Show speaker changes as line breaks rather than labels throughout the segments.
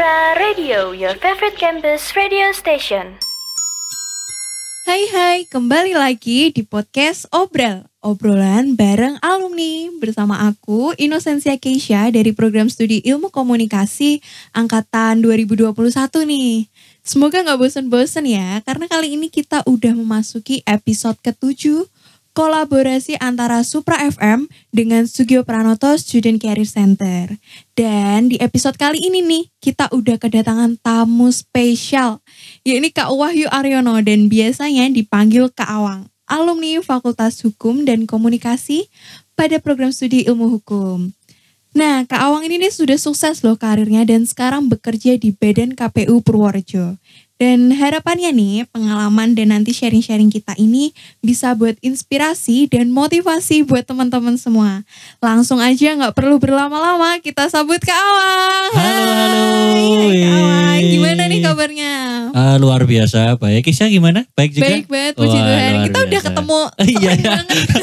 Supra Radio, your favorite campus radio station.
Hai hai, kembali lagi di podcast Obrol. Obrolan bareng alumni bersama aku Inosensia Keisha dari program studi Ilmu Komunikasi angkatan 2021 nih. Semoga nggak bosen-bosen ya, karena kali ini kita udah memasuki episode ketujuh kolaborasi antara Supra FM dengan Sugio Pranoto Student Career Center. Dan di episode kali ini nih, kita udah kedatangan tamu spesial, yakni Kak Wahyu Aryono dan biasanya dipanggil Kak Awang, alumni Fakultas Hukum dan Komunikasi pada program studi Ilmu Hukum. Nah, Kak Awang ini sudah sukses loh karirnya dan sekarang bekerja di Badan KPU Purworejo. Dan harapannya nih pengalaman dan nanti sharing-sharing kita ini bisa buat inspirasi dan motivasi buat teman-teman semua. Langsung aja nggak perlu berlama-lama kita sambut Kak Awang.
Halo, halo.
Hai, Kak Awang. Gimana nih kabarnya?
Ah, luar biasa, baik. Kisah gimana? Baik juga?
Baik banget, puji
Wah,
Tuhan. Kita udah
biasa.
ketemu
Iya, iya.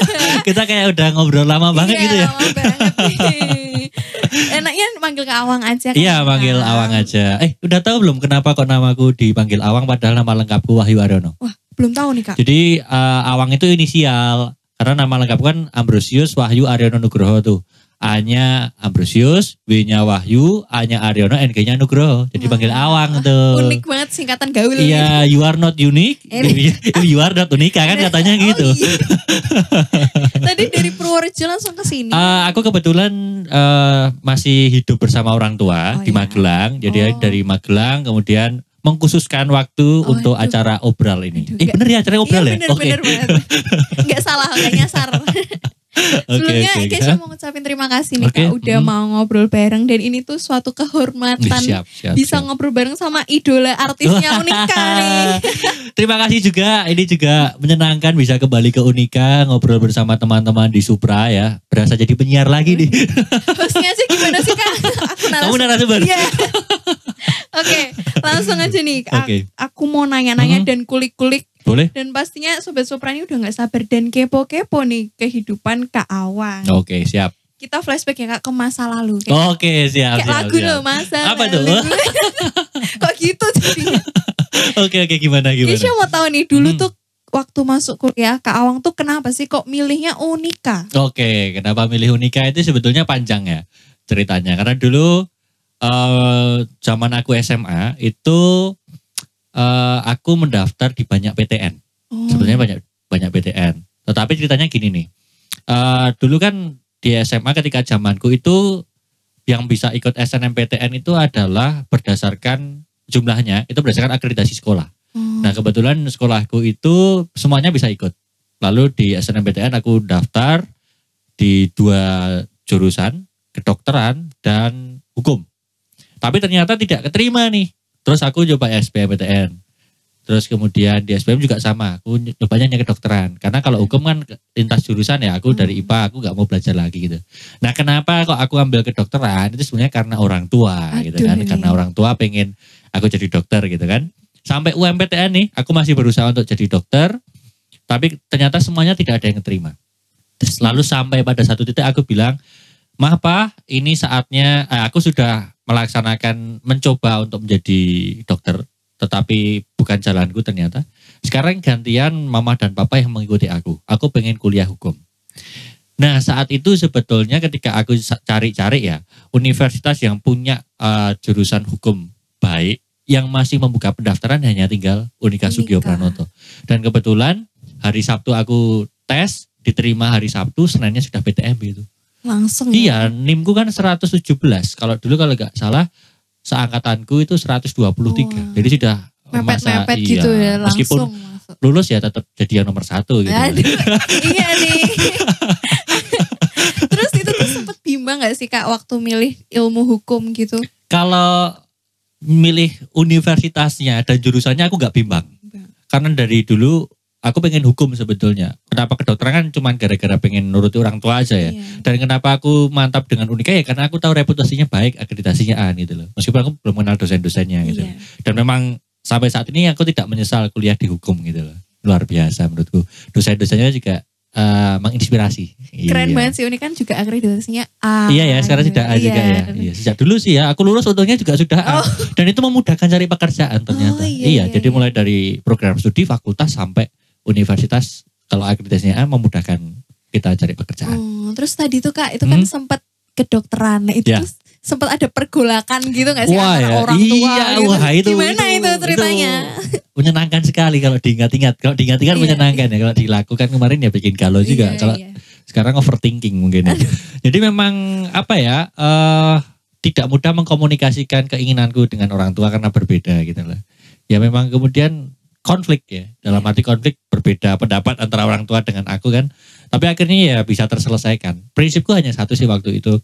Kita kayak udah ngobrol lama banget
iya,
gitu ya.
lama banget. Enaknya manggil Kak Awang aja kan?
Iya, panggil
Kak?
Awang aja. Eh, udah tahu belum kenapa kok namaku dipanggil Awang padahal nama lengkapku Wahyu Aryono?
Wah, belum tahu nih Kak.
Jadi eh, Awang itu inisial karena nama lengkapku kan Ambrosius Wahyu Aryono Nugroho tuh. A-nya Ambrosius, B-nya Wahyu, A-nya Aryono, N-nya Nugroho. Jadi
Wah.
panggil Awang tuh.
Unik banget singkatan gaul.
Iya, you are not unique. You are not unik kan katanya
Oh,
gitu.
iya. Tadi dari Purworejo langsung ke sini.
Eh, aku kebetulan eh, masih hidup bersama orang tua
Oh,
di
ya.
Magelang. Jadi
Oh.
dari Magelang kemudian mengkhususkan waktu
Oh,
untuk
aduh.
acara obral ini.
Aduh,
eh bener ya acara obral
iya,
ya?
bener,
Oke.
bener banget. Nggak salah, nggak nyasar. Sebelumnya
oke.
Keisha
Hah?
mau ngucapin terima kasih nih
Oke,
Kak udah
hmm.
mau ngobrol bareng dan ini tuh suatu kehormatan
Siap, siap,
bisa
siap.
ngobrol bareng sama idola artisnya Unika nih.
Terima kasih juga. Ini juga menyenangkan bisa kembali ke Unika ngobrol bersama teman-teman di Supra ya. Berasa jadi penyiar lagi nih.
Hostnya sih gimana sih Kak? Aku
Kamu narasumber.
Iya. Oke, langsung aja nih.
Oke.
Aku mau nanya-nanya
Mhm.
dan kulik-kulik
Boleh?
dan pastinya Sobat Sopra ini udah gak sabar dan kepo-kepo nih kehidupan Kak Awang.
Oke, siap.
Kita flashback ya Kak ke masa lalu. Kayak,
Oke, siap.
kayak
siap,
lagu
siap.
loh masa
Apa tuh?
lalu. Kok gitu jadinya?
Oke, oke gimana gimana?
Keisha mau tahu nih dulu
Hmm.
tuh waktu masuk kuliah Kak Awang tuh kenapa sih kok milihnya Unika?
Oke, kenapa milih Unika itu sebetulnya panjang ya ceritanya. Karena dulu eh zaman aku SMA itu eh aku mendaftar di banyak PTN.
Oh.
Sebetulnya banyak banyak PTN. Tetapi ceritanya gini nih. eh dulu kan di SMA ketika zamanku itu yang bisa ikut SNMPTN itu adalah berdasarkan jumlahnya itu berdasarkan akreditasi sekolah.
Oh.
Nah kebetulan sekolahku itu semuanya bisa ikut. Lalu di SNMPTN aku daftar di dua jurusan, kedokteran dan hukum. Tapi ternyata tidak keterima nih. Terus aku coba SBMPTN. Terus kemudian di SBM juga sama, aku nyobanya hanya kedokteran. Karena kalau hukum kan lintas jurusan ya, aku dari
Hmm.
IPA, aku nggak mau belajar lagi gitu. Nah kenapa kok aku ambil kedokteran, itu sebenarnya karena orang tua gitu
Aduh,
kan.
ini.
Karena orang tua pengen aku jadi dokter gitu kan sampai UMPTN nih aku masih berusaha untuk jadi dokter tapi ternyata semuanya tidak ada yang terima
Terus
lalu sampai pada satu titik aku bilang maaf pak ini saatnya eh, aku sudah melaksanakan mencoba untuk menjadi dokter tetapi bukan jalanku ternyata sekarang gantian mama dan papa yang mengikuti aku aku pengen kuliah hukum nah saat itu sebetulnya ketika aku cari-cari ya universitas yang punya eh, jurusan hukum baik yang masih membuka pendaftaran hanya tinggal Unika Sugio. Pranoto. Dan kebetulan hari Sabtu aku tes, diterima hari Sabtu, Seninnya sudah PTM gitu.
Langsung
Iya, NIMku kan 117. Kalau dulu kalau nggak salah seangkatanku itu 123.
Wah.
Jadi sudah
mepet-mepet gitu
iya.
ya
Meskipun
langsung masuk.
lulus ya tetap jadi yang nomor satu gitu.
Aduh, iya nih. Terus itu tuh sempet bimbang gak sih kak waktu milih ilmu hukum gitu?
Kalau milih universitasnya dan jurusannya aku nggak bimbang. Karena dari dulu aku pengen hukum sebetulnya. Kenapa kedokteran kan cuma gara-gara pengen nuruti orang tua aja ya.
Iya.
Dan kenapa aku mantap dengan Unika ya karena aku tahu reputasinya baik, akreditasinya A gitu loh. Meskipun aku belum kenal dosen-dosennya gitu.
Iya.
Dan memang sampai saat ini aku tidak menyesal kuliah di hukum gitu loh. Luar biasa menurutku. Dosen-dosennya juga eh, menginspirasi.
Keren
Iya.
banget sih, ini kan juga akreditasinya A.
Iya ya, sekarang sudah A juga ya. Iya, sejak dulu sih ya. Aku lulus untungnya juga sudah A. Dan itu memudahkan cari pekerjaan ternyata.
Oh, iya,
iya,
iya,
jadi
iya.
mulai dari program studi, fakultas sampai universitas kalau akreditasinya A memudahkan kita cari pekerjaan.
Oh, terus tadi tuh Kak, itu kan
Hmm.
sempat kedokteran. Itu
Ya.
sempat ada pergolakan gitu gak sih
Wah,
antara
ya.
orang tua
Iya,
gitu.
wah, itu-
Gimana itu,
itu-
ceritanya?
Menyenangkan sekali kalau diingat-ingat. Kalau diingat-ingat
Iya.
menyenangkan ya. Kalau dilakukan kemarin ya bikin galau juga.
Iya,
Kalau
iya.
sekarang overthinking mungkin ya. Jadi memang apa ya eh tidak mudah mengkomunikasikan keinginanku dengan orang tua karena berbeda gitu loh. Ya memang kemudian konflik ya. Dalam
Iya.
arti konflik berbeda pendapat antara orang tua dengan aku kan. Tapi akhirnya ya bisa terselesaikan. Prinsipku hanya satu sih waktu itu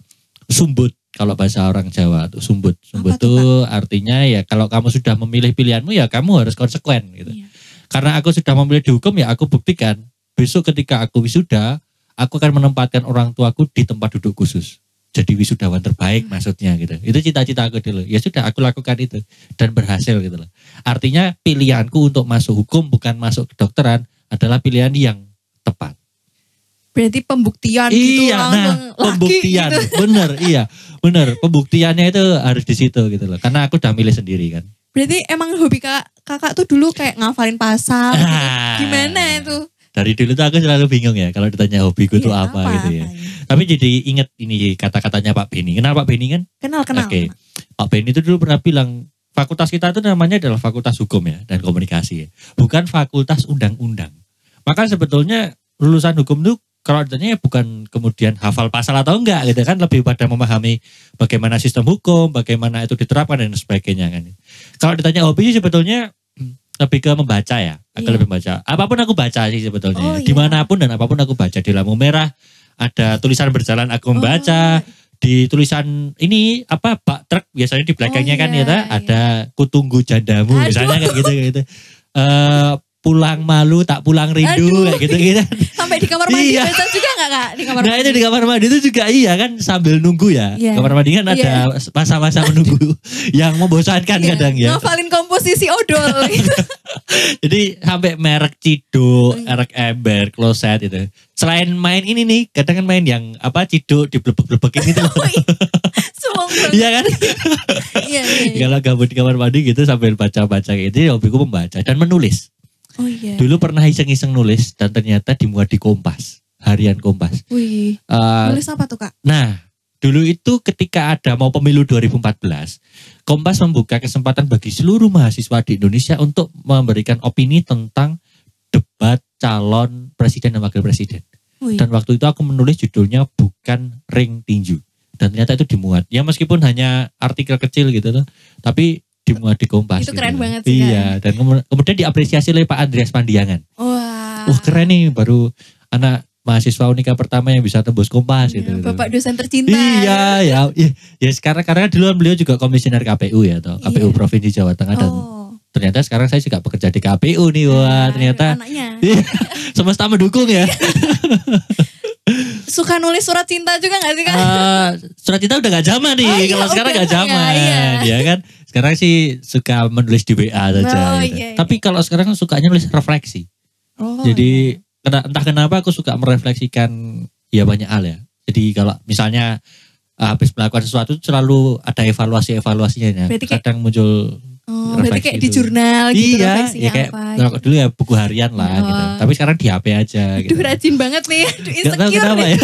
sumbut kalau bahasa orang Jawa tuh sumbut. Sumbut
tuh,
tuh artinya ya kalau kamu sudah memilih pilihanmu ya kamu harus konsekuen gitu.
Iya.
Karena aku sudah memilih dihukum ya aku buktikan besok ketika aku wisuda aku akan menempatkan orang tuaku di tempat duduk khusus. Jadi wisudawan terbaik maksudnya gitu. Itu cita-cita aku dulu. Ya sudah aku lakukan itu dan berhasil gitu loh. Artinya pilihanku untuk masuk hukum bukan masuk kedokteran adalah pilihan yang tepat.
Berarti pembuktian gitu
iya,
langsung
nah,
laki
pembuktian,
gitu.
bener, iya, bener. Pembuktiannya itu harus di situ gitu loh. Karena aku udah milih sendiri kan.
Berarti emang hobi kak, kakak tuh dulu kayak ngafalin pasal gitu.
Ah.
Gimana itu?
Dari dulu tuh aku selalu bingung ya kalau ditanya hobiku tuh
Iya,
apa, gitu ya.
apa?
Tapi jadi inget ini kata-katanya Pak Beni. Kenal Pak Beni kan?
Kenal kenal.
Oke. Pak Beni itu dulu pernah bilang fakultas kita itu namanya adalah fakultas hukum ya dan komunikasi ya. Bukan fakultas undang-undang. Maka sebetulnya lulusan hukum itu kalau ditanya ya bukan kemudian hafal pasal atau enggak gitu kan lebih pada memahami bagaimana sistem hukum, bagaimana itu diterapkan dan sebagainya kan. Kalau ditanya hobi sebetulnya lebih ke membaca ya. Aku
Iya.
lebih baca. Apa pun aku baca sih sebetulnya.
Oh,
ya.
iya.
Di mana pun dan apa pun aku baca di lampu merah ada tulisan berjalan aku membaca
Oh,
di tulisan ini apa bak truk biasanya di belakangnya
Oh,
kan
iya,
ya Ta,
iya.
ada kutunggu jandamu
Aduh.
misalnya kayak gitu kayak gitu. Eh pulang malu tak pulang rindu
Aduh.
kayak gitu gitu.
sampai di kamar mandi
Iya.
juga nggak kak di kamar
Nah
mandi?
itu di kamar mandi itu juga iya kan sambil nunggu ya.
Iya.
Kamar mandi kan ada masa-masa menunggu yang membosankan
Iya,
kadang ya.
Ngafalin komposisi odol gitu.
Jadi sampai merek Cido, merek Ember, Kloset itu. Selain main ini nih, kadang kan main yang apa Cido diblebek-blebekin gitu.
Oh, iya.
Iya kan?
Iya, iya, iya.
Kalau gabut di kamar mandi gitu sambil baca-baca gitu, ya hobiku membaca dan menulis.
Oh iya.
Dulu pernah iseng-iseng nulis dan ternyata dimuat di Kompas, harian Kompas.
Wih,
Eh,
nulis apa tuh kak?
nah, dulu itu ketika ada mau pemilu 2014, Kompas membuka kesempatan bagi seluruh mahasiswa di Indonesia untuk memberikan opini tentang debat calon presiden dan wakil presiden.
Wih.
Dan waktu itu aku menulis judulnya bukan ring tinju. Dan ternyata itu dimuat. Ya meskipun hanya artikel kecil gitu loh. Tapi dimuat di Kompas.
Itu
gitu
keren
loh.
banget sih,
Iya. Dan kemu- kemudian diapresiasi oleh Pak Andreas Pandiangan.
Wah.
Wah keren nih baru anak mahasiswa unika pertama yang bisa tembus Kompas
Iya,
gitu.
Bapak dosen tercinta.
Iya ya, ya, ya sekarang karena dulu kan beliau juga komisioner KPU ya, toh KPU
Iya.
Provinsi Jawa Tengah dan
Oh.
ternyata sekarang saya juga bekerja di KPU nih, wah
Nah,
ternyata
anaknya
Iya, semesta mendukung ya.
suka nulis surat cinta juga gak sih kak?
Eh, surat cinta udah gak zaman nih,
Oh iya,
kalau sekarang
udah
gak zaman,
iya.
ya kan. Sekarang sih suka menulis di WA saja.
Oh,
gitu.
iya, iya.
Tapi kalau sekarang sukanya nulis refleksi.
oh,
Jadi kena- entah kenapa aku suka merefleksikan ya banyak hal ya. Jadi kalau misalnya uh, habis melakukan sesuatu selalu ada evaluasi-evaluasinya ya.
Kayak-
Kadang muncul
Oh, berarti kayak di
itu.
jurnal gitu
iya,
refleksinya
ya kayak
apa.
kalau dulu ya buku harian lah
Oh.
gitu. Tapi sekarang di HP aja
Aduh
gitu.
rajin banget nih. Aduh
Gak tahu kenapa
nih.
ya.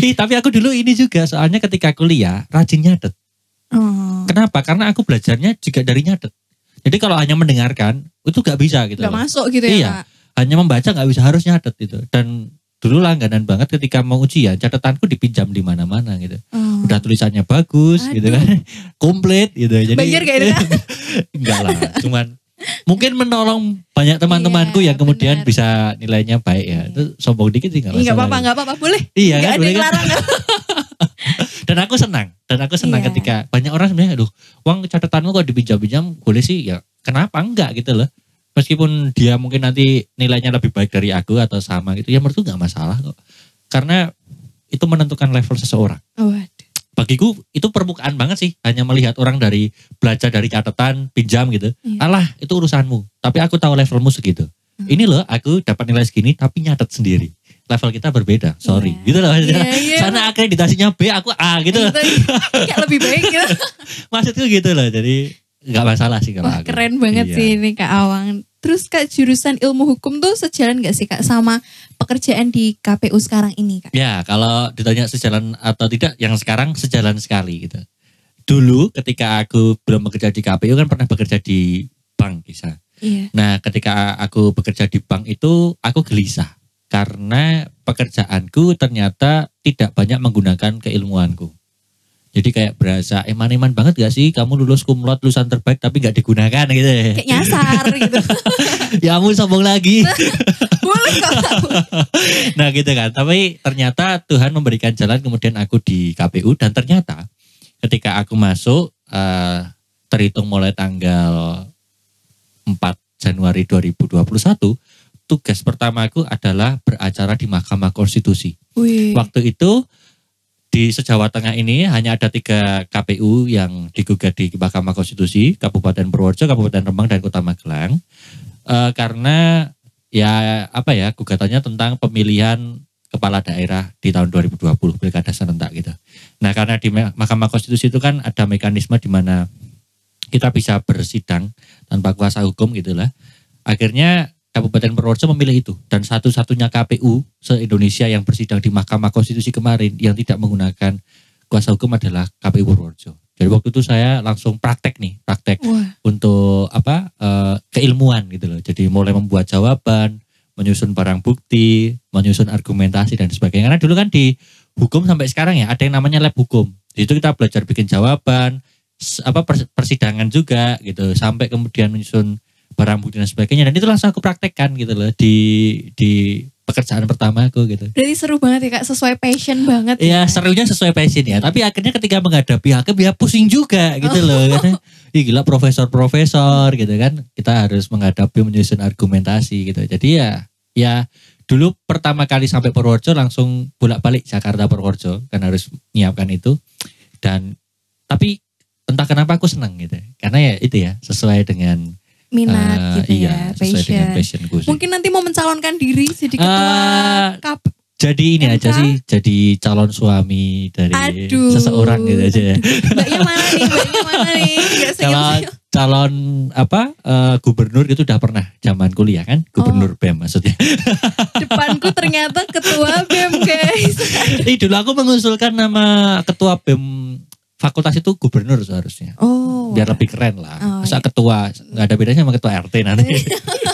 Ih, tapi aku dulu ini juga soalnya ketika kuliah rajin nyatet.
Oh,
Kenapa? Karena aku belajarnya juga dari nyatet. Jadi kalau hanya mendengarkan itu gak bisa gitu.
gak
loh.
masuk gitu ya
Iya.
kak.
hanya membaca nggak bisa harus nyatet gitu dan dulu langganan banget ketika mau ujian catatanku dipinjam di mana-mana gitu
Oh.
udah tulisannya bagus gitu
Aduh.
kan komplit gitu jadi
Bayar gak itu, Kak?
enggak lah cuman mungkin menolong banyak teman-temanku
Iya,
yang kemudian
benar.
bisa nilainya baik ya
Iya.
itu sombong dikit sih nggak
Iya, Nggak
masalah
apa-apa, nggak apa-apa, boleh.
iya
Nggak
kan
ada
boleh
yang larang.
dan aku senang. Dan aku senang
Iya.
ketika banyak orang sebenarnya aduh uang catatanmu kok dipinjam-pinjam boleh sih? Ya kenapa enggak gitu loh. Meskipun dia mungkin nanti nilainya lebih baik dari aku atau sama gitu ya menurutku nggak masalah kok. Karena itu menentukan level seseorang.
Oh,
bagiku itu permukaan banget sih hanya melihat orang dari belajar dari catatan pinjam gitu.
Iya.
alah itu urusanmu. Tapi aku tahu levelmu segitu. Ini loh aku dapat nilai segini tapi nyatet sendiri. Level kita berbeda, sorry.
Iya.
Gitu loh maksudnya.
Iya, iya.
Sana akreditasinya B, aku A gitu loh.
Gitu. Kayak lebih baik gitu.
Maksudku gitu loh. Jadi nggak masalah sih kalau
Wah
aku.
keren banget
Iya.
sih ini Kak Awang. Terus Kak jurusan ilmu hukum tuh sejalan gak sih Kak sama pekerjaan di KPU sekarang ini Kak?
Ya, kalau ditanya sejalan atau tidak, yang sekarang sejalan sekali gitu. Dulu ketika aku belum bekerja di KPU kan pernah bekerja di bank kisah.
Iya.
Nah, ketika aku bekerja di bank itu aku gelisah karena pekerjaanku ternyata tidak banyak menggunakan keilmuanku. Jadi kayak berasa eman-eman banget gak sih kamu lulus kumlot lulusan terbaik tapi gak digunakan gitu.
Kayak nyasar gitu.
ya ampun sombong lagi.
Boleh kok.
nah gitu kan. Tapi ternyata Tuhan memberikan jalan kemudian aku di KPU dan ternyata ketika aku masuk eh, terhitung mulai tanggal 4 Januari 2021 tugas pertamaku adalah beracara di Mahkamah Konstitusi.
Wih.
Waktu itu di sejawa Tengah ini hanya ada tiga KPU yang digugat di Mahkamah Konstitusi, Kabupaten Purworejo, Kabupaten Rembang, dan Kota Magelang. Eh, karena ya apa ya gugatannya tentang pemilihan kepala daerah di tahun 2020 pilkada serentak gitu. Nah karena di Ma- Mahkamah Konstitusi itu kan ada mekanisme di mana kita bisa bersidang tanpa kuasa hukum gitulah. Akhirnya Kabupaten Purworejo memilih itu dan satu-satunya KPU se-Indonesia yang bersidang di Mahkamah Konstitusi kemarin yang tidak menggunakan kuasa hukum adalah KPU Purworejo. Jadi waktu itu saya langsung praktek nih, praktek
Wah.
untuk apa eh, keilmuan gitu loh. Jadi mulai membuat jawaban, menyusun barang bukti, menyusun argumentasi dan sebagainya. Karena dulu kan di hukum sampai sekarang ya ada yang namanya lab hukum. Di situ kita belajar bikin jawaban, apa pers- persidangan juga gitu, sampai kemudian menyusun barang bukti dan sebagainya. Dan itu langsung aku praktekkan gitu loh di di pekerjaan pertama aku gitu.
Berarti seru banget ya Kak, sesuai passion banget.
Iya
ya.
serunya sesuai passion ya. Tapi akhirnya ketika menghadapi hakim ya pusing juga gitu loh. Karena ih gila profesor-profesor gitu kan. Kita harus menghadapi menyusun argumentasi gitu. Jadi ya ya dulu pertama kali sampai Purworejo langsung bolak-balik Jakarta Purworejo kan harus menyiapkan itu. Dan tapi entah kenapa aku senang gitu. Karena ya itu ya sesuai dengan
Minat
eh,
gitu
iya,
ya, passion.
passionku sih.
Mungkin nanti mau mencalonkan diri jadi ketua
Eh,
KP.
Jadi ini
MK?
aja sih jadi calon suami dari
Aduh.
seseorang gitu aja ya.
Mbaknya mana nih? Mbaknya mana nih? Gak senyum-senyum.
calon apa eh, gubernur itu udah pernah zaman kuliah kan gubernur BEM maksudnya.
Depanku ternyata ketua BEM guys.
Ih dulu aku mengusulkan nama ketua BEM fakultas itu gubernur seharusnya.
Oh.
Biar lebih keren lah.
Oh,
Masa
iya.
ketua nggak ada bedanya sama ketua RT nanti.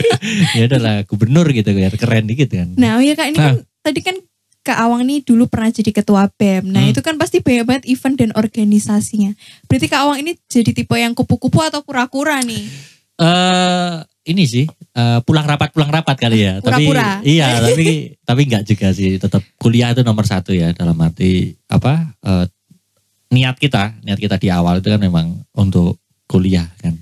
ya adalah gubernur gitu biar keren dikit kan.
Nah, oh ya Kak, ini kan tadi kan Kak Awang nih dulu pernah jadi ketua BEM. Nah,
Hmm.
itu kan pasti banyak banget event dan organisasinya. Berarti Kak Awang ini jadi tipe yang kupu-kupu atau kura-kura nih?
eh ini sih eh, pulang rapat pulang rapat kali ya. tapi
Pura-pura.
iya tapi tapi nggak juga sih. Tetap kuliah itu nomor satu ya dalam arti apa eh, niat kita niat kita di awal itu kan memang untuk kuliah kan.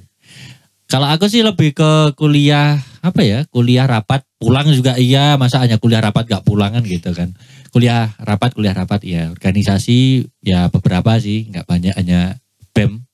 Kalau aku sih lebih ke kuliah apa ya kuliah rapat pulang juga iya masa hanya kuliah rapat gak pulang kan gitu kan. Kuliah rapat kuliah rapat ya organisasi ya beberapa sih nggak banyak hanya bem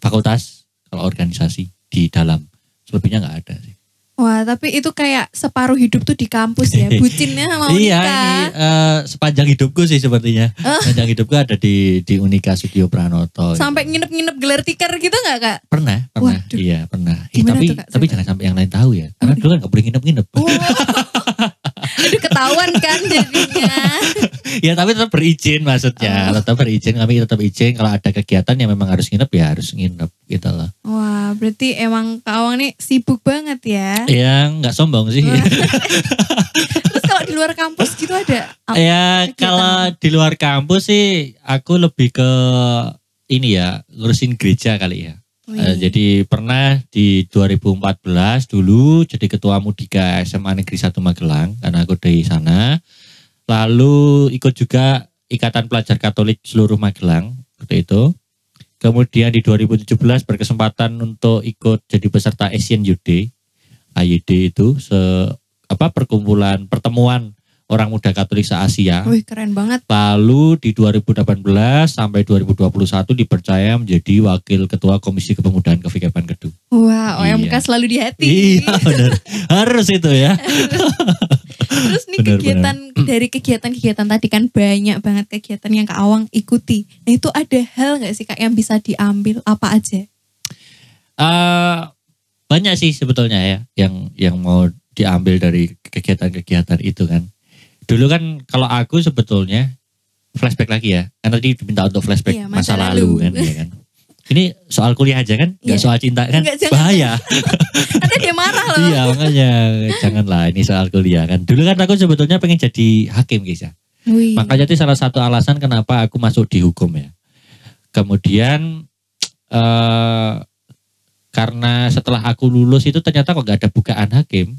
fakultas kalau organisasi di dalam. Selebihnya nggak ada sih
Wah, tapi itu kayak separuh hidup tuh di kampus ya. Bucinnya sama
iya
Unika.
ini eh, sepanjang hidupku sih sepertinya sepanjang hidupku ada di di Unika Studio Pranoto
Sampai nginep-nginep gelar tikar gitu nggak Kak?
pernah pernah
Waduh.
iya pernah
Gimana
tapi
tuh, Kak?
tapi jangan sampai yang lain tahu ya karena dulu kan nggak boleh nginep-nginep
Oh. Aduh ketahuan kan jadinya.
ya tapi tetap berizin maksudnya
Oh.
tetap berizin kami tetap izin kalau ada kegiatan yang memang harus nginep ya harus nginep gitu loh
Wah, berarti emang Kak Awang nih sibuk banget ya.
Yang nggak sombong sih
Terus kalau di luar kampus gitu ada apa?
ya
kegiatan
kalau di luar kampus sih aku lebih ke ini ya ngurusin gereja kali ya
Wih.
Eh, jadi pernah di 2014 dulu jadi ketua Mudika SMA Negeri 1 Magelang karena aku dari sana. Lalu ikut juga Ikatan Pelajar Katolik seluruh Magelang seperti itu. Kemudian di 2017 berkesempatan untuk ikut jadi peserta Asian Youth Day. AYD itu se apa perkumpulan pertemuan orang muda Katolik se-Asia.
Wih, keren banget.
Lalu di 2018 sampai 2021 dipercaya menjadi wakil ketua Komisi Kepemudaan Kevikapan Kedu.
Wah,
Iya.
OMK selalu di hati.
Iya benar. Harus itu ya.
Terus nih
Benar,
kegiatan dari kegiatan-kegiatan tadi kan banyak banget kegiatan yang Kak Awang ikuti. Nah itu ada hal nggak sih Kak yang bisa diambil apa aja?
Eh, banyak sih sebetulnya ya yang yang mau diambil dari kegiatan-kegiatan itu kan. Dulu kan kalau aku sebetulnya flashback lagi ya. Kan tadi diminta untuk flashback
Iya,
masa,
masa
lalu.
lalu.
kan ya kan. Ini soal kuliah aja kan, nggak
Iya.
soal cinta kan
Nggak, jangan.
bahaya.
Nanti dia marah loh.
iya makanya janganlah ini soal kuliah kan. Dulu kan aku sebetulnya pengen jadi hakim guys ya.
Wih.
Makanya itu salah satu alasan kenapa aku masuk di hukum ya. Kemudian eh karena setelah aku lulus itu ternyata kok gak ada bukaan hakim.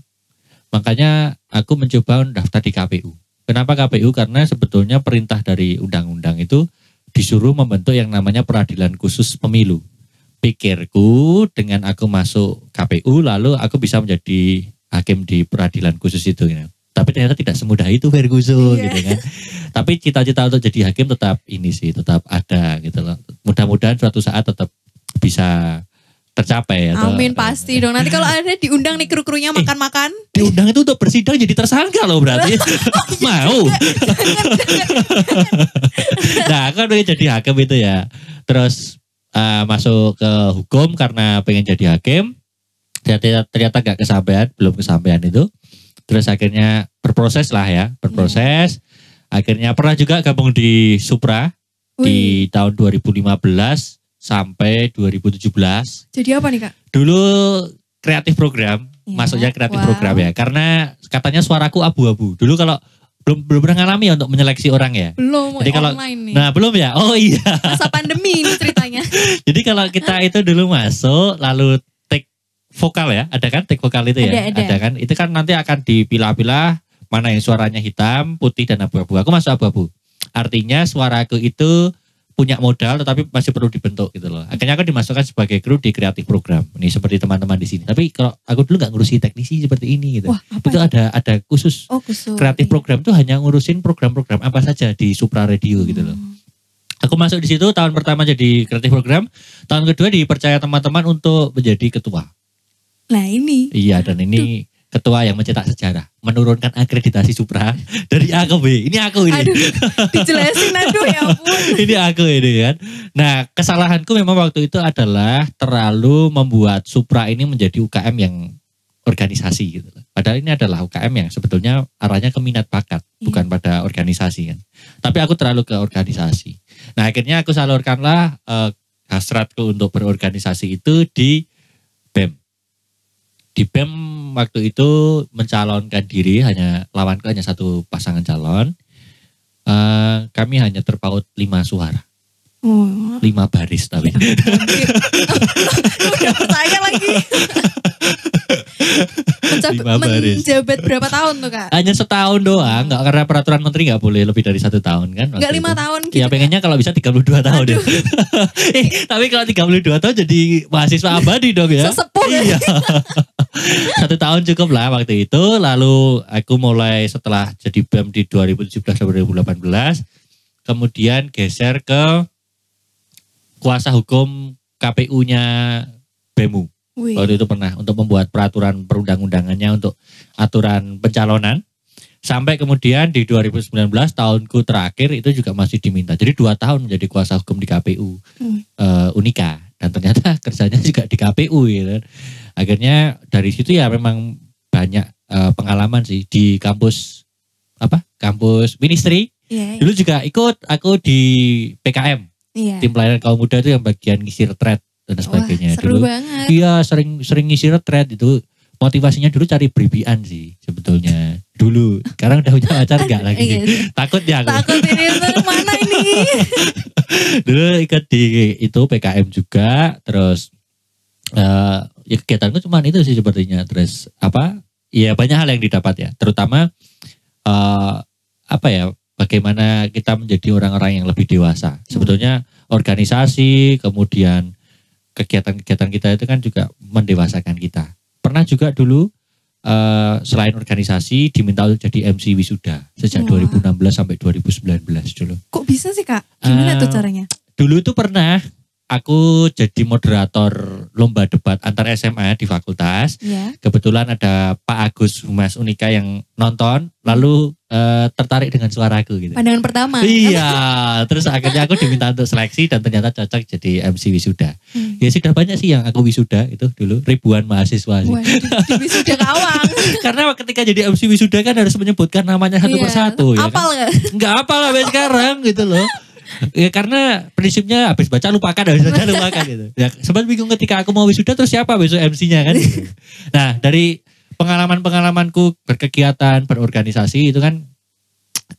Makanya aku mencoba daftar di KPU. Kenapa KPU? Karena sebetulnya perintah dari undang-undang itu disuruh membentuk yang namanya peradilan khusus pemilu. Pikirku dengan aku masuk KPU lalu aku bisa menjadi hakim di peradilan khusus itu. ya. Tapi ternyata tidak semudah itu Ferguson
Iya.
gitu kan. Tapi cita-cita untuk jadi hakim tetap ini sih, tetap ada gitu loh. Mudah-mudahan suatu saat tetap bisa tercapai atau
Amin pasti dong. Nanti kalau ada diundang nih kru-krunya makan-makan.
diundang itu untuk bersidang jadi tersangka loh berarti. Mau. nah, kan pengen jadi hakim itu ya. Terus eh, masuk ke hukum karena pengen jadi hakim. Ternyata, ternyata gak kesampaian, belum kesampaian itu. Terus akhirnya berproses lah ya, berproses. Akhirnya pernah juga gabung di Supra
Wih,
di tahun 2015 sampai 2017.
jadi apa nih Kak?
Dulu kreatif program,
Iya,
masuknya kreatif
wow.
program ya. Karena katanya suaraku abu-abu. Dulu kalau belum belum pernah ngalami ya untuk menyeleksi orang ya.
Belum
Jadi kalau-
online nih.
Nah, belum ya? Oh iya.
Masa pandemi ini ceritanya.
Jadi kalau kita itu dulu masuk lalu take vokal ya, ada kan take vokal itu ya?
Ada, ada.
kan? Itu kan nanti akan dipilah-pilah mana yang suaranya hitam, putih dan abu-abu. Aku masuk abu-abu. Artinya suaraku itu punya modal tetapi masih perlu dibentuk gitu loh. Akhirnya aku dimasukkan sebagai kru di kreatif program. Ini seperti teman-teman di sini. Tapi kalau aku dulu nggak ngurusi teknisi seperti ini gitu.
Wah, apa
itu
ya?
ada ada khusus
Oh, khusus.
kreatif program tuh hanya ngurusin program-program apa saja di Supra Radio gitu loh.
Hmm.
Aku masuk di situ tahun pertama jadi kreatif program, tahun kedua dipercaya teman-teman untuk menjadi ketua.
Nah, ini.
Iya dan ini ketua yang mencetak sejarah, menurunkan akreditasi Supra dari A ke B. Ini aku ini.
Aduh, dijelasin aduh ya ampun.
ini aku ini kan. Nah, kesalahanku memang waktu itu adalah terlalu membuat Supra ini menjadi UKM yang organisasi gitu. Padahal ini adalah UKM yang sebetulnya arahnya ke minat bakat,
Iya.
bukan pada organisasi kan. Tapi aku terlalu ke organisasi. Nah, akhirnya aku salurkanlah eh, hasratku untuk berorganisasi itu di BEM. Di BEM waktu itu mencalonkan diri hanya lawanku hanya satu pasangan calon. Eh, kami hanya terpaut lima suara,
Oh,
lima baris tapi.
udah percaya lagi. Mencapai-
Lima baris.
menjabat berapa tahun tuh kak?
hanya setahun doang, nggak karena peraturan menteri nggak boleh lebih dari satu tahun kan?
Enggak lima
itu.
tahun gitu.
Ya pengennya kalau bisa 32 tahun ya. eh, tapi kalau 32 tahun jadi mahasiswa abadi dong ya.
Sesepuh ya.
Iya. Satu tahun cukup lah waktu itu. Lalu aku mulai setelah jadi BEM di 2017-2018. Kemudian geser ke kuasa hukum KPU-nya BEMU.
Wih.
Waktu itu pernah untuk membuat peraturan perundang-undangannya untuk aturan pencalonan. Sampai kemudian di 2019 tahunku terakhir itu juga masih diminta. Jadi dua tahun menjadi kuasa hukum di KPU
Hmm.
eh, Unika dan ternyata kerjanya juga di KPU gitu. kan. Akhirnya dari situ ya memang banyak eh, pengalaman sih di kampus apa? Kampus ministry.
Iya,
Dulu juga ikut aku di PKM,
iya.
tim pelayanan kaum muda itu yang bagian ngisi retret dan sebagainya.
Wah, seru
Dulu
banget.
Iya sering sering ngisi retret itu motivasinya dulu cari bribian sih sebetulnya dulu sekarang udah punya pacar enggak lagi
iya.
takut ya aku
Takut ini mana ini?
dulu ikut di itu PKM juga terus eh ya kegiatanku cuma itu sih sepertinya terus apa ya banyak hal yang didapat ya terutama eh apa ya bagaimana kita menjadi orang-orang yang lebih dewasa sebetulnya organisasi kemudian kegiatan-kegiatan kita itu kan juga mendewasakan kita pernah juga dulu eh, selain organisasi diminta untuk jadi MC wisuda sejak
Wah.
2016 sampai 2019 dulu.
Kok bisa sih kak? Gimana
Eh,
tuh caranya?
Dulu tuh pernah aku jadi moderator lomba debat antar SMA di fakultas.
Ya.
Kebetulan ada Pak Agus Humas Unika yang nonton, lalu eh, tertarik dengan suaraku gitu.
Pandangan pertama.
Iya, terus akhirnya aku diminta untuk seleksi dan ternyata cocok jadi MC wisuda.
Hmm.
Ya sudah banyak sih yang aku wisuda itu dulu ribuan mahasiswa sih.
Wah, di, di wisuda kawang.
Karena ketika jadi MC wisuda kan harus menyebutkan namanya satu
Iya.
persatu ya.
Apal
Kan?
nggak?
Enggak apa lah sampai sekarang gitu loh. Ya karena prinsipnya habis baca lupakan, habis baca lupakan gitu. Ya sempat bingung ketika aku mau wisuda terus siapa besok MC-nya kan. gitu. Nah, dari pengalaman-pengalamanku berkegiatan, berorganisasi itu kan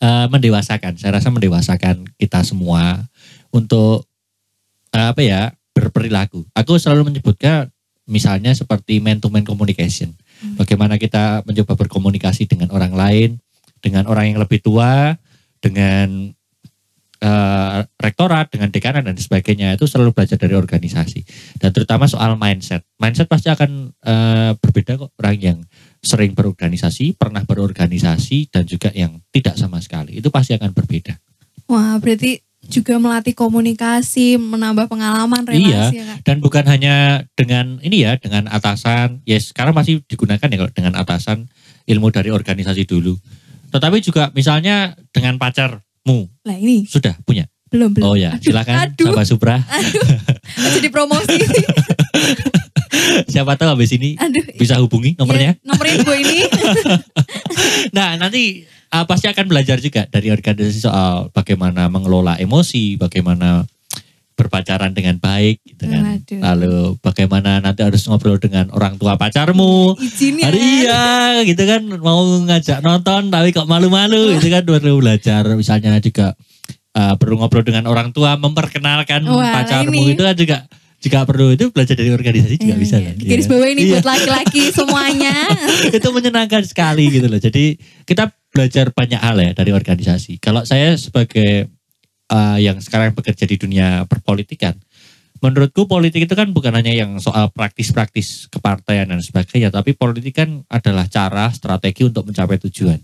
eh, mendewasakan. Saya rasa mendewasakan kita semua untuk eh, apa ya berperilaku. Aku selalu menyebutkan misalnya seperti man to man communication.
Hmm.
Bagaimana kita mencoba berkomunikasi dengan orang lain, dengan orang yang lebih tua, dengan eh, rektorat, dengan dekanan dan sebagainya itu selalu belajar dari organisasi dan terutama soal mindset. Mindset pasti akan eh, berbeda kok orang yang sering berorganisasi, pernah berorganisasi dan juga yang tidak sama sekali itu pasti akan berbeda.
Wah, berarti juga melatih komunikasi, menambah pengalaman relasi
Iya.
ya kak.
Dan bukan hanya dengan ini ya, dengan atasan. Ya sekarang masih digunakan ya kalau dengan atasan ilmu dari organisasi dulu. Tetapi juga misalnya dengan pacarmu
Lah ini
sudah punya.
belum belum.
Oh ya,
Aduh,
silakan
Aduh,
sahabat Supra.
jadi promosi.
Siapa tahu habis ini
Aduh.
bisa hubungi nomornya.
Ya, nomornya gue ini.
Nah, nanti uh, pasti akan belajar juga dari organisasi soal bagaimana mengelola emosi, bagaimana berpacaran dengan baik gitu kan. Lalu bagaimana nanti harus ngobrol dengan orang tua pacarmu.
Izinnya.
Hari iya gitu kan mau ngajak nonton tapi kok malu-malu itu kan perlu belajar misalnya juga uh, perlu ngobrol dengan orang tua memperkenalkan
Wah,
pacarmu
ini.
itu kan juga juga perlu itu belajar dari organisasi juga
Iya,
bisa
iya.
kan.
Garis
Iya.
bawah ini
Iya.
buat laki-laki semuanya.
itu menyenangkan sekali gitu loh. Jadi kita belajar banyak hal ya dari organisasi. Kalau saya sebagai uh, yang sekarang bekerja di dunia perpolitikan, menurutku politik itu kan bukan hanya yang soal praktis-praktis kepartaian dan sebagainya, tapi politik kan adalah cara strategi untuk mencapai tujuan.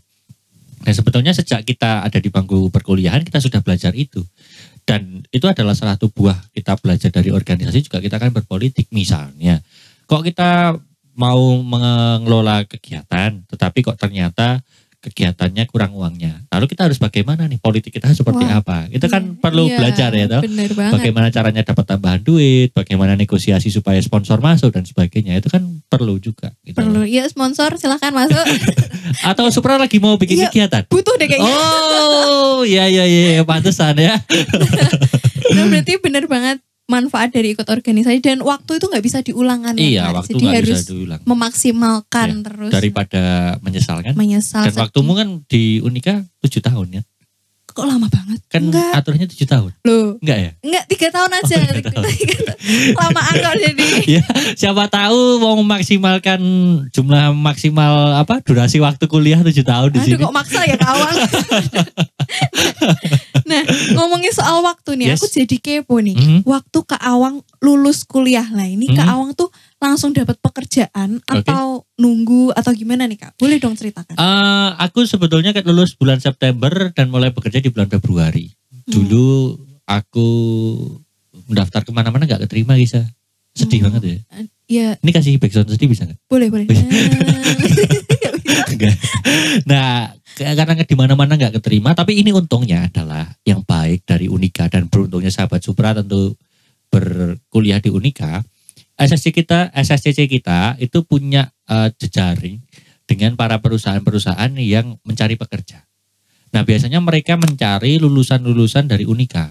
Dan sebetulnya sejak kita ada di bangku perkuliahan kita sudah belajar itu. Dan itu adalah salah satu buah kita belajar dari organisasi juga kita kan berpolitik. Misalnya, kok kita mau mengelola kegiatan, tetapi kok ternyata kegiatannya kurang uangnya. Lalu kita harus bagaimana nih politik kita seperti
Wah.
apa? Itu kan perlu
Iya,
belajar ya toh. Bagaimana caranya dapat tambahan duit, bagaimana negosiasi supaya sponsor masuk dan sebagainya. Itu kan perlu juga. Gitu
Perlu. Ya sponsor silahkan masuk.
Atau Supra lagi mau bikin
Iya.
kegiatan.
Butuh deh kayaknya.
Oh, iya iya iya, pantesan ya.
Nah, berarti bener banget manfaat dari ikut organisasi dan waktu itu nggak bisa diulang kan ya,
iya,
Kak?
waktu
Jadi harus
bisa diulang.
memaksimalkan
Iya,
terus
Daripada menyesal kan.
menyesal.
Dan waktumu kan di Unika 7 tahun ya.
Kok lama banget?
Kan
enggak
aturannya 7 tahun.
loh,
Enggak ya?
enggak tiga tahun aja.
Oh, tiga tahun.
lama angkor jadi.
ya, siapa tahu mau memaksimalkan jumlah maksimal apa durasi waktu kuliah 7 tahun di
Aduh
sini.
kok maksa ya kawan. nah ngomongin soal waktu nih,
Yes.
aku jadi kepo nih.
Mhm.
Waktu Kak Awang lulus kuliah lah ini, Kak
Mhm.
Awang tuh langsung dapat pekerjaan
Oke.
atau nunggu atau gimana nih Kak? Boleh dong ceritakan.
Eh, aku sebetulnya kan lulus bulan September dan mulai bekerja di bulan Februari.
Hmm.
Dulu aku mendaftar ke mana-mana nggak keterima Gisa. Sedih
Hmm.
banget ya.
Ya
Ini kasih background sedih bisa nggak?
boleh boleh. Eh,
nah, karena di mana-mana nggak keterima, tapi ini untungnya adalah yang baik dari Unika dan beruntungnya sahabat Supra tentu berkuliah di Unika. SSC kita, SSCC kita itu punya eh, jejaring dengan para perusahaan-perusahaan yang mencari pekerja. Nah, biasanya mereka mencari lulusan-lulusan dari Unika.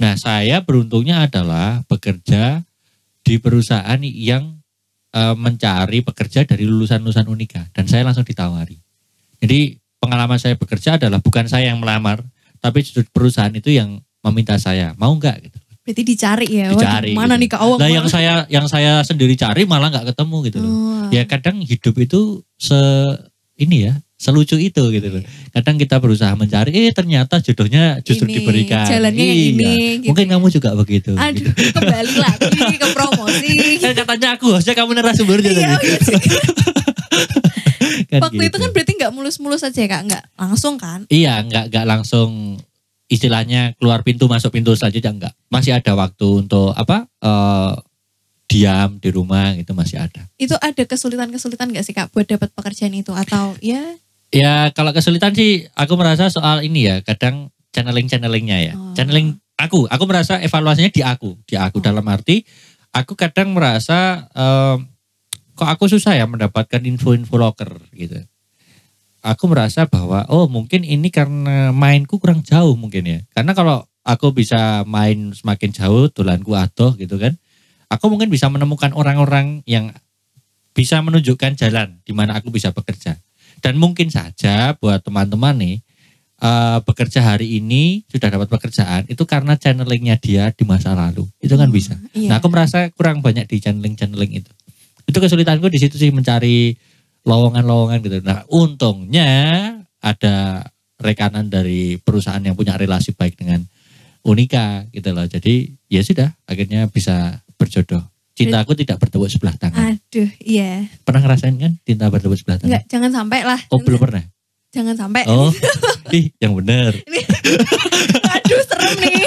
Nah, saya beruntungnya adalah bekerja di perusahaan yang eh, mencari pekerja dari lulusan-lulusan Unika dan saya langsung ditawari. Jadi pengalaman saya bekerja adalah bukan saya yang melamar, tapi perusahaan itu yang meminta saya mau nggak gitu.
Berarti dicari ya. Waduh,
Dicari,
mana
gitu.
nih Kak Awang?
Nah yang saya yang saya sendiri cari malah nggak ketemu gitu loh.
Oh.
Ya kadang hidup itu se ini ya selucu itu gitu loh. Kadang kita berusaha mencari, eh ternyata jodohnya justru
Ini,
diberikan.
jalannya
Iya.
ini, gitu
Mungkin kamu juga begitu.
Aduh,
gitu.
kembali lagi ke promosi.
Kan katanya aku harusnya kamu narasumbernya
Iya,
tadi.
iya sih.
Kan
Waktu itu
gitu.
kan berarti nggak mulus-mulus aja ya kak, nggak langsung kan?
Iya, nggak nggak langsung istilahnya keluar pintu masuk pintu selanjutnya enggak. Masih ada waktu untuk apa? eh, diam di rumah gitu masih ada.
Itu ada kesulitan-kesulitan nggak sih kak buat dapat pekerjaan itu atau ya?
Ya kalau kesulitan sih aku merasa soal ini ya kadang channeling channelingnya ya.
Oh.
Channeling aku, aku merasa evaluasinya di aku, di aku
Oh.
dalam arti aku kadang merasa em, kok aku susah ya mendapatkan info-info loker gitu. Aku merasa bahwa oh mungkin ini karena mainku kurang jauh mungkin ya. Karena kalau aku bisa main semakin jauh tulanku adoh gitu kan. Aku mungkin bisa menemukan orang-orang yang bisa menunjukkan jalan di mana aku bisa bekerja. Dan mungkin saja buat teman-teman nih eh, bekerja hari ini sudah dapat pekerjaan itu karena channelingnya dia di masa lalu. Itu kan bisa.
Iya.
Nah, aku merasa kurang banyak di channeling-channeling itu. Itu kesulitanku di situ sih mencari lowongan-lowongan gitu. Nah, untungnya ada rekanan dari perusahaan yang punya relasi baik dengan Unika gitu loh. Jadi ya sudah akhirnya bisa berjodoh. Cintaku tidak bertepuk sebelah tangan.
Aduh, iya.
Pernah ngerasain kan cinta bertepuk sebelah tangan?
Nggak, jangan sampai lah.
Oh, belum pernah.
Jangan sampai.
Oh, ih yang benar.
Aduh, serem nih.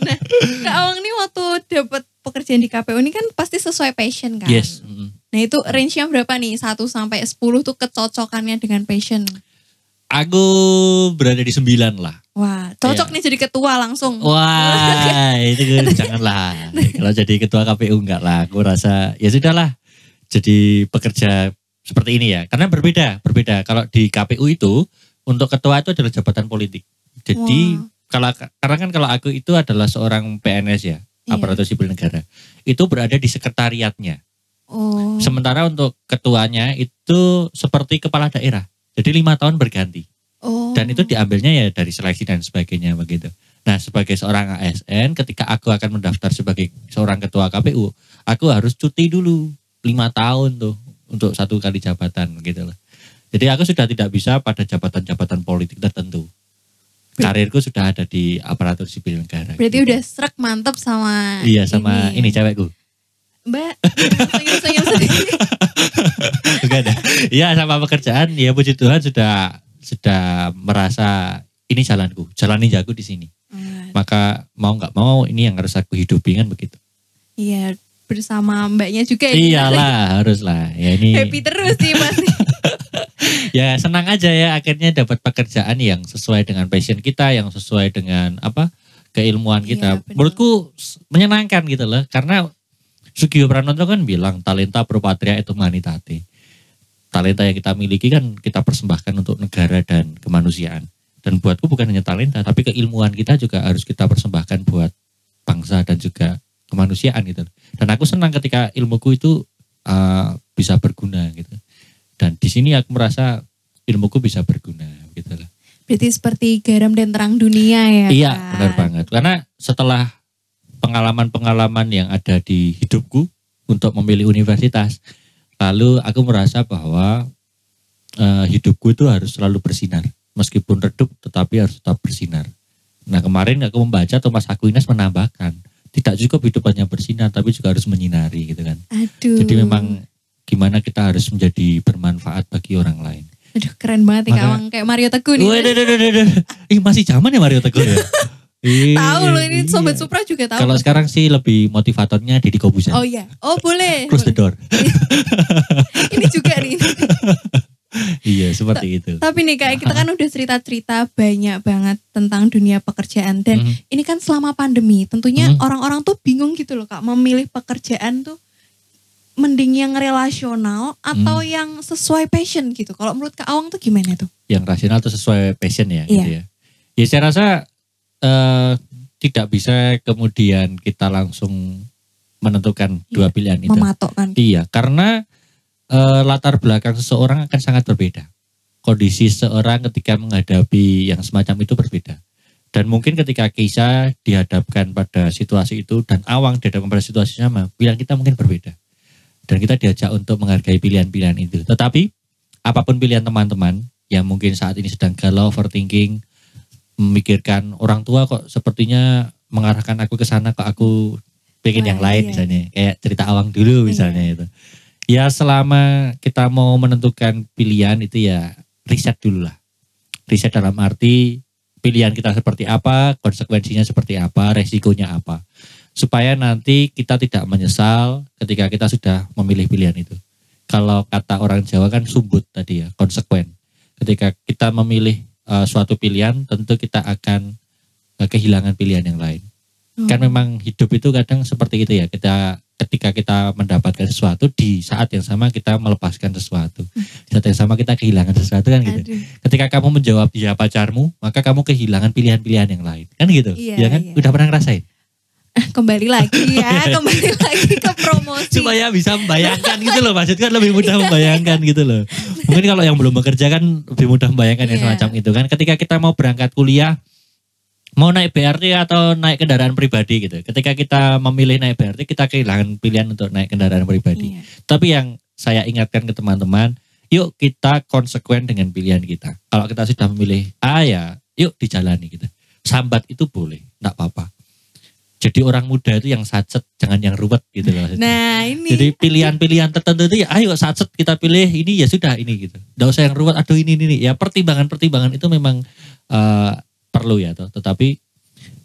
nah, Kak Awang nih waktu dapat pekerjaan di KPU ini kan pasti sesuai passion kan?
Yes. mm.
Nah itu range-nya berapa nih? 1 sampai 10 tuh kecocokannya dengan passion.
Aku berada di sembilan lah.
Wah, cocok
Iya.
nih jadi ketua langsung.
Wah, itu kan janganlah. Kalau jadi ketua KPU enggak lah. Aku rasa ya sudahlah. Jadi pekerja seperti ini ya. Karena berbeda, berbeda. Kalau di KPU itu untuk ketua itu adalah jabatan politik. Jadi
Wah.
kalau karena kan kalau aku itu adalah seorang PNS ya,
Iya.
aparatur sipil negara. Itu berada di sekretariatnya.
Oh.
Sementara untuk ketuanya itu seperti kepala daerah. Jadi lima tahun berganti.
oh.
Dan itu diambilnya ya dari seleksi dan sebagainya begitu. Nah sebagai seorang ASN ketika aku akan mendaftar sebagai seorang ketua KPU, aku harus cuti dulu lima tahun tuh untuk satu kali jabatan gitu loh. Jadi aku sudah tidak bisa pada jabatan-jabatan politik tertentu. Karirku sudah ada di aparatur sipil negara.
Berarti
gitu.
udah serak mantep sama
Iya sama ini, cewekku.
Mbak, senyum-senyum sendiri.
Enggak ada. Iya sama pekerjaan ya puji Tuhan sudah sudah merasa ini jalanku, jalani jago di sini.
Ah,
Maka mau nggak mau ini yang harus aku hidupi kan begitu.
Iya, bersama mbaknya juga ya.
Iyalah haruslah. Ya ini
Happy terus sih pasti.
ya senang aja ya akhirnya dapat pekerjaan yang sesuai dengan passion kita, yang sesuai dengan apa keilmuan
Iya,
kita.
benar.
Menurutku menyenangkan gitu loh karena Sugio Pranoto kan bilang talenta pro patria itu humanitate. Talenta yang kita miliki kan kita persembahkan untuk negara dan kemanusiaan. Dan buatku bukan hanya talenta, tapi keilmuan kita juga harus kita persembahkan buat bangsa dan juga kemanusiaan gitu. Dan aku senang ketika ilmuku itu uh, bisa berguna gitu. Dan di sini aku merasa ilmuku bisa berguna gitu loh.
Berarti seperti garam dan terang dunia ya.
Iya,
kan?
benar banget. Karena setelah pengalaman-pengalaman yang ada di hidupku untuk memilih universitas, lalu aku merasa bahwa eh, hidupku itu harus selalu bersinar. Meskipun redup, tetapi harus tetap bersinar. Nah kemarin aku membaca Thomas Aquinas menambahkan, tidak cukup hidup hanya bersinar, tapi juga harus menyinari gitu kan.
Aduh.
Jadi memang gimana kita harus menjadi bermanfaat bagi orang lain.
Aduh keren banget nih
Maka-.
Kayak Mario Teguh nih.
Waduh, waduh, waduh, waduh. Ih masih zaman ya Mario Teguh ya? Iya,
Tahu loh ini Sobat
iya.
Supra juga tahu.
Kalau sekarang sih lebih motivatornya Deddy Kobuzer.
Oh iya. Oh boleh.
Close the door.
ini juga nih.
iya, seperti itu.
Tapi nih kayak kita kan udah cerita-cerita banyak banget tentang dunia pekerjaan dan
Mhm.
ini kan selama pandemi tentunya
Mhm.
orang-orang tuh bingung gitu loh Kak memilih pekerjaan tuh mending yang relasional atau
Mhm.
yang sesuai passion gitu. Kalau menurut Kak Awang tuh gimana tuh?
Yang rasional itu sesuai passion ya.
Iya.
Gitu ya. ya saya rasa eh, tidak bisa kemudian kita langsung menentukan dua
Iya,
pilihan itu.
Mematokkan.
Iya, karena eh, latar belakang seseorang akan sangat berbeda. Kondisi seorang ketika menghadapi yang semacam itu berbeda. Dan mungkin ketika Keisha dihadapkan pada situasi itu dan Awang dihadapkan pada situasi sama, pilihan kita mungkin berbeda. Dan kita diajak untuk menghargai pilihan-pilihan itu. Tetapi apa pun pilihan teman-teman yang mungkin saat ini sedang galau, overthinking, memikirkan orang tua kok sepertinya mengarahkan aku ke sana kok aku pengen
Wah,
yang lain
iya.
misalnya kayak cerita Awang dulu misalnya itu Ya selama kita mau menentukan pilihan itu ya riset dulu lah. Riset dalam arti pilihan kita seperti apa, konsekuensinya seperti apa, resikonya apa. Supaya nanti kita tidak menyesal ketika kita sudah memilih pilihan itu. Kalau kata orang Jawa kan sumbut tadi ya, konsekuen. Ketika kita memilih uh, suatu pilihan, tentu kita akan uh, kehilangan pilihan yang lain.
Hmm.
Kan memang hidup itu kadang seperti itu ya. Kita ketika kita mendapatkan sesuatu di saat yang sama kita melepaskan sesuatu. Di saat yang sama kita kehilangan sesuatu kan gitu.
Aduh.
Ketika kamu menjawab dia pacarmu, maka kamu kehilangan pilihan-pilihan yang lain. Kan gitu.
Iya,
ya kan?
iya.
Udah pernah ngerasain?
Kembali lagi ya, kembali lagi ke promosi.
Supaya bisa membayangkan gitu loh. Maksudnya kan lebih mudah membayangkan gitu loh. Mungkin kalau yang belum bekerja kan lebih mudah membayangkan yang
Iya.
semacam itu kan. Ketika kita mau berangkat kuliah, mau naik BRT atau naik kendaraan pribadi gitu. Ketika kita memilih naik BRT, kita kehilangan pilihan untuk naik kendaraan pribadi.
Iya.
Tapi yang saya ingatkan ke teman-teman, yuk kita konsekuen dengan pilihan kita. Kalau kita sudah memilih A ya, yuk dijalani gitu. Sambat itu boleh, enggak apa-apa. Jadi orang muda itu yang sacet, jangan yang ruwet gitu loh. maksudnya.
Nah ini
Jadi pilihan-pilihan tertentu itu ya ayo sacet kita pilih ini ya sudah ini gitu. Enggak usah yang ruwet aduh ini ini, ini. Ya pertimbangan-pertimbangan itu memang eh, perlu ya toh. Tetapi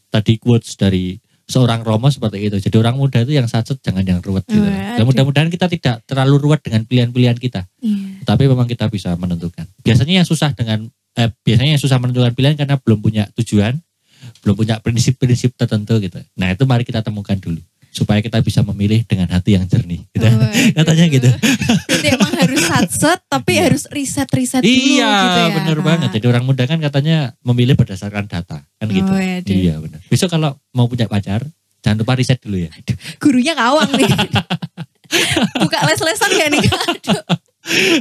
tadi quotes dari seorang Romo seperti itu. Jadi orang muda itu yang sacet jangan yang ruwet gitu.
Waduh.
Dan mudah-mudahan kita tidak terlalu ruwet dengan pilihan-pilihan kita.
Iya.
Tapi memang kita bisa menentukan. Biasanya yang susah dengan eh, biasanya yang susah menentukan pilihan karena belum punya tujuan, belum punya prinsip-prinsip tertentu gitu. Nah, itu mari kita temukan dulu supaya kita bisa memilih dengan hati yang jernih gitu.
Waduh.
Katanya gitu.
Jadi emang harus satset tapi harus riset-riset dulu
iya,
gitu ya.
bener
Kak.
banget. Jadi orang muda kan katanya memilih berdasarkan data, kan gitu.
Oh, ya, deh.
iya, benar. Besok kalau mau punya pacar, jangan lupa riset dulu ya.
Gurunya kawang nih. Buka les-lesan ya nih? Aduh.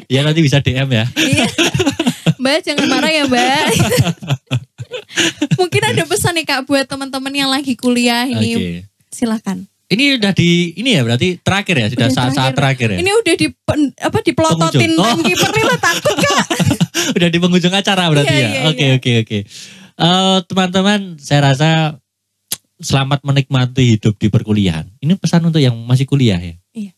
ya nanti bisa DM ya.
Iya. Mbak jangan marah ya Mbak. Mungkin ada pesan nih Kak buat teman-teman yang lagi kuliah
Oke.
ini. Silakan.
Ini udah di ini ya berarti terakhir ya, sudah
Udah
saat-saat terakhir ya.
Ini udah di apa dipelototin
Pengunjung. Oh.
lo takut Kak.
udah di penghujung acara berarti
Iya,
ya.
iya,
Oke
iya.
oke oke. Eh, Teman-teman, saya rasa selamat menikmati hidup di perkuliahan. Ini pesan untuk yang masih kuliah ya.
Iya.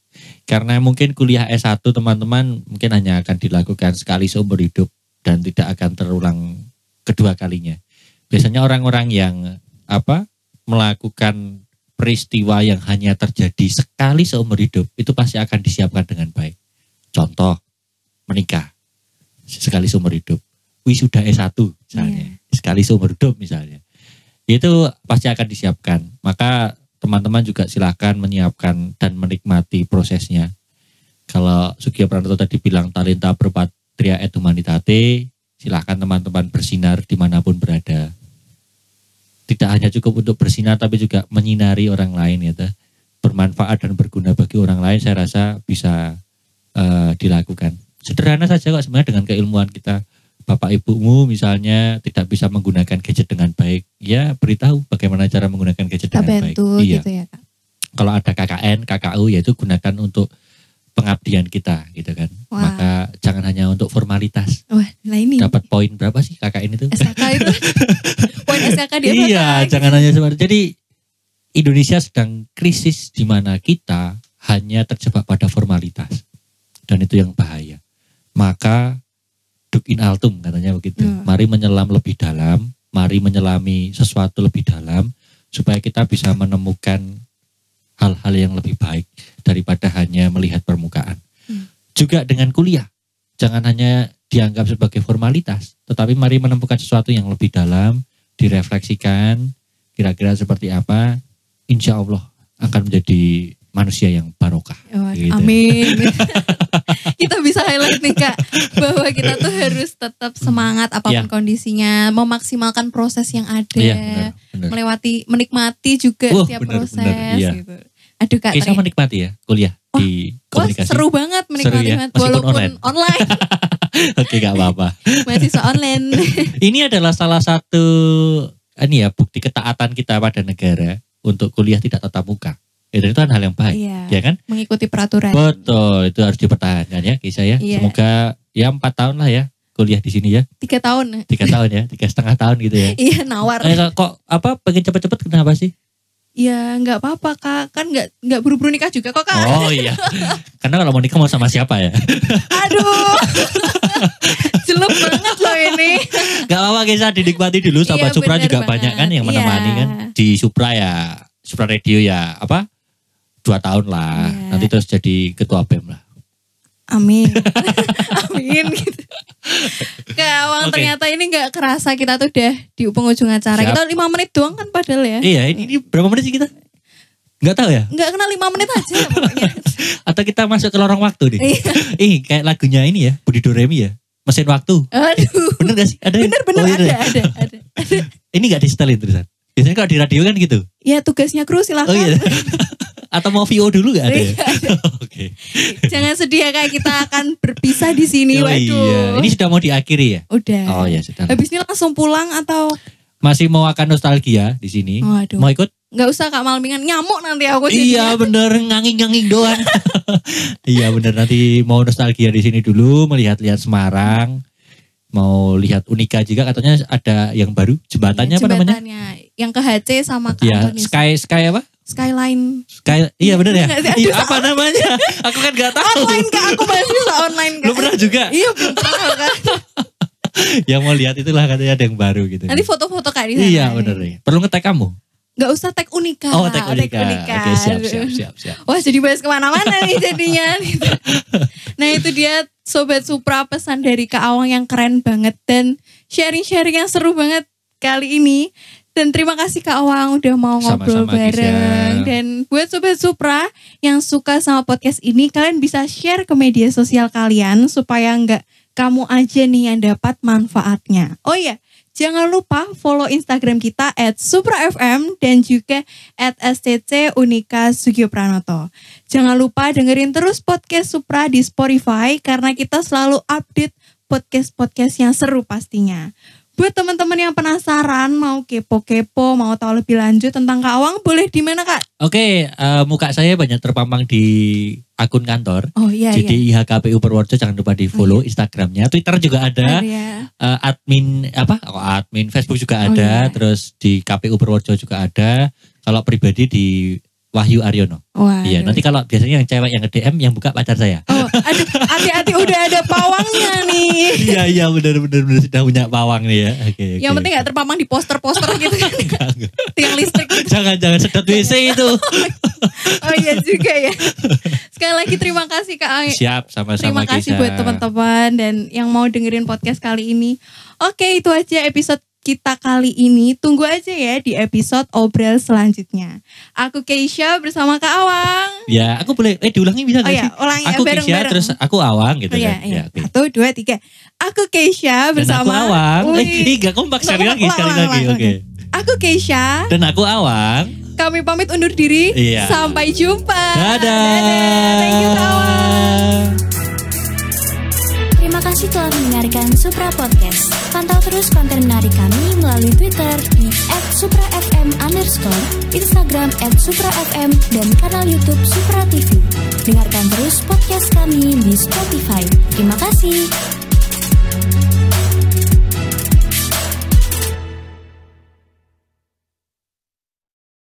Karena mungkin kuliah S1 teman-teman mungkin hanya akan dilakukan sekali seumur hidup dan tidak akan terulang kedua kalinya. Biasanya orang-orang yang apa melakukan peristiwa yang hanya terjadi sekali seumur hidup itu pasti akan disiapkan dengan baik. Contoh menikah sekali seumur hidup. Wisuda S1 misalnya, sekali seumur hidup misalnya. Itu pasti akan disiapkan. Maka teman-teman juga silahkan menyiapkan dan menikmati prosesnya. Kalau Sugio Pranoto tadi bilang talenta berpatria et humanitate, silahkan teman-teman bersinar di mana pun berada. Tidak hanya cukup untuk bersinar tapi juga menyinari orang lain ya. toh. Bermanfaat dan berguna bagi orang lain saya rasa bisa eh, dilakukan. Sederhana saja kok sebenarnya dengan keilmuan kita. Bapak ibumu misalnya tidak bisa menggunakan gadget dengan baik, ya beritahu bagaimana cara menggunakan gadget dengan baik.
bantu
Iya.
gitu ya Kak.
Kalau ada KKN, KKU yaitu gunakan untuk pengabdian kita gitu kan.
Wah.
Maka jangan hanya untuk formalitas.
Wah, nah ini
Dapat poin berapa sih KKN itu?
SKK itu. Poin SKK dia
iya, jangan hanya seperti jadi Indonesia sedang krisis di mana kita hanya terjebak pada formalitas dan itu yang bahaya. Maka duk in altum katanya begitu.
Hmm.
Mari menyelam lebih dalam, mari menyelami sesuatu lebih dalam supaya kita bisa menemukan hal-hal yang lebih baik daripada hanya melihat permukaan.
Hmm.
Juga dengan kuliah, jangan hanya dianggap sebagai formalitas, tetapi mari menemukan sesuatu yang lebih dalam, direfleksikan, kira-kira seperti apa, insya Allah akan menjadi manusia yang barokah.
Oh,
Gitu.
Amin. kita bisa highlight nih kak bahwa kita tuh harus tetap semangat apa pun
Iya.
kondisinya, memaksimalkan proses yang ada,
Iya, benar, benar.
melewati, menikmati juga
Wah,
setiap
benar,
proses.
benar, iya.
Gitu. Aduh kak,
Kisah menikmati ya kuliah di
wah
komunikasi.
seru banget menikmati
ya,
banget,
meskipun
walaupun
online.
online,
Oke, gak apa-apa.
mahasiswa online.
Ini adalah salah satu ini ya bukti ketaatan kita pada negara untuk kuliah tidak tatap muka. Itu, itu kan hal yang baik,
Iya,
ya kan?
mengikuti peraturan.
Betul, itu harus dipertahankan ya kisah ya.
Iya.
Semoga ya empat tahun lah ya kuliah di sini ya,
Tiga tahun.
tiga tahun ya, tiga setengah tahun gitu ya.
Iya nawar.
Eh, kok apa pengen cepet-cepet kenapa sih?
Ya nggak apa-apa kak, kan nggak nggak buru-buru nikah juga kok kak.
Oh iya. Karena kalau mau nikah mau sama siapa ya?
Aduh, jelek banget loh ini.
Gak apa-apa kisah dinikmati dulu. Sobat
Iya,
Supra juga
banget.
banyak kan yang menemani
Iya.
kan di Supra ya. Supra Radio ya apa? Dua tahun lah.
Iya.
Nanti terus jadi ketua BEM lah.
Amin, amin gitu. Kak Awang
Oke.
ternyata ini nggak kerasa kita tuh udah di penghujung acara.
Siap.
Kita lima menit doang kan padahal ya.
Iya ini, ini berapa menit sih kita? Gak tahu ya?
Nggak kena lima menit aja pokoknya.
Atau kita masuk ke lorong waktu nih?
Iya.
Ih kayak lagunya ini ya. Budi Doremi ya. Mesin waktu.
Aduh,
Bener gak sih? Ada ya?
bener-bener
Oh, iya,
ada, ada, ada.
Ini gak di setelin tulisan. Biasanya kalau di radio kan gitu.
Ya tugasnya kru silakan.
Oh iya. Atau mau VO dulu gak ada ya?
Iya.
Oke.
Jangan sedih ya kak, kita akan berpisah di sini.
Oh
Waduh.
iya. Ini sudah mau diakhiri ya?
Udah.
Oh ya sudah.
Habis ini langsung pulang atau
Masih mau akan nostalgia di sini.
Waduh.
Mau ikut?
nggak usah kak malmingan nyamuk nanti aku
Iya bener nganging-nganging doang. iya bener nanti mau nostalgia di sini dulu melihat-lihat Semarang. Mau lihat Unika juga katanya ada yang baru jembatannya apa namanya?
Yang ke HC sama ke
Ya. Sky Sky apa?
Skyline.
Sky iya bener ya. Iya apa namanya? Aku kan gak tahu.
Online kak, aku mahasiswa online kak.
Lu pernah juga?
Iya pernah kak.
yang mau lihat itulah katanya ada yang baru gitu.
Nanti foto-foto kak di sana.
Iya bener ya. Perlu ngetek kamu?
Nggak usah tag Unika.
Oh tag Unika.
Unika.
Oke siap siap siap siap.
Wah jadi bahas ke mana-mana nih jadinya. nah itu dia Sobat Supra pesan dari Kak Awang yang keren banget. Dan sharing-sharing yang seru banget kali ini. Dan terima kasih Kak Awang udah mau ngobrol
Sama-sama,
bareng.
Gisel.
Dan buat Sobat Supra yang suka sama podcast ini, kalian bisa share ke media sosial kalian supaya nggak kamu aja nih yang dapat manfaatnya. Oh iya, jangan lupa follow Instagram kita at suprafm dan juga at stc unika Sugio Pranoto. Jangan lupa dengerin terus podcast Supra di Spotify karena kita selalu update podcast-podcast yang seru pastinya. Buat teman-teman yang penasaran mau kepo-kepo, mau tahu lebih lanjut tentang Kak Awang, boleh di mana Kak?
Oke, eh, muka saya banyak terpampang di akun kantor.
Oh iya
Jadi
iya.
IHKPU Purworejo jangan lupa di follow Instagramnya, Twitter juga ada,
ya.
eh, admin apa? Oh, admin Facebook juga
Oh,
ada,
iya.
terus di KPU Purworejo juga ada. Kalau pribadi di Wahyu Aryono.
Wah.
Iya, nanti kalau biasanya yang cewek yang nge-DM yang buka pacar saya.
Oh, aduh, hati-hati udah ada pawangnya nih.
iya iya benar benar benar sudah punya pawang nih ya. Oke.
Yang
oke.
penting gak terpampang di poster-poster gitu kan.
Enggak, enggak.
Tiang listrik gitu.
jangan jangan sedot WC itu.
Oh iya juga ya. Sekali lagi terima kasih Kak Ang.
Siap sama-sama
Terima kasih
Gisa.
buat teman-teman dan yang mau dengerin podcast kali ini. Oke, itu aja episode kita kali ini. Tunggu aja ya di episode obrol selanjutnya. Aku Keisha bersama Kak Awang.
Ya, aku boleh eh diulangi bisa
Oh
nggak
iya,
sih?
ulangi ya
Aku Kisya
bareng-bareng.
terus aku Awang gitu
Oh iya,
kan.
iya.
Ya, oke.
Satu, dua, tiga. Aku Keisha
Dan
bersama
aku Awang.
Wih.
Eh, gak kompak sekali lagi, sekali lagi. Oke.
Aku Keisha.
Dan aku Awang.
Kami pamit undur diri.
Iya.
Sampai jumpa.
Dadah.
Thank you Kak Awang.
Terima kasih telah mendengarkan Supra Podcast. Pantau terus konten menarik kami melalui Twitter di @suprafm underscore, Instagram @suprafm, dan kanal YouTube Supra TV. Dengarkan terus podcast kami di Spotify. Terima kasih.